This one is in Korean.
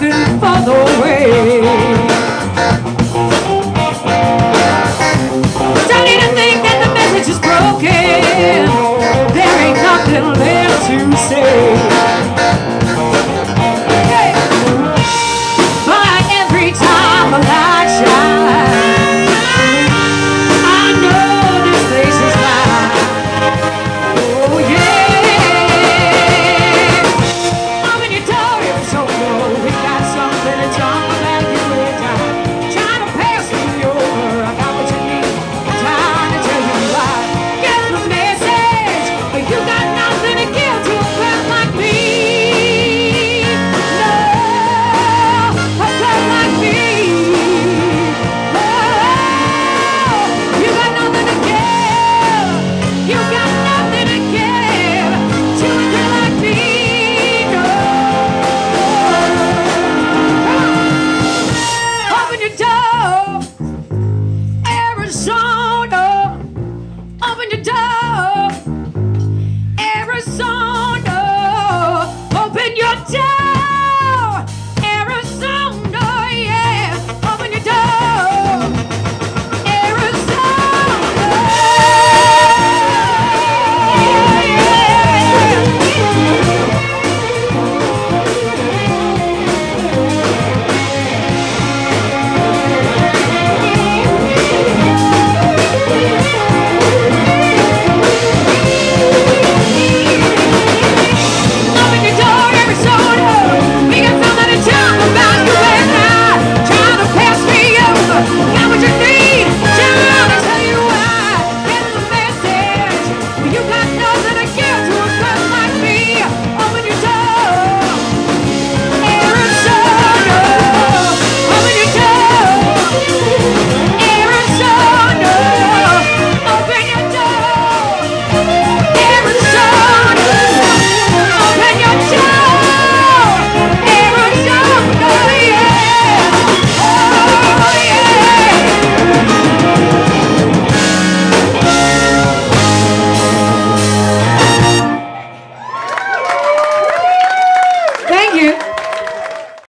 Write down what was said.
같은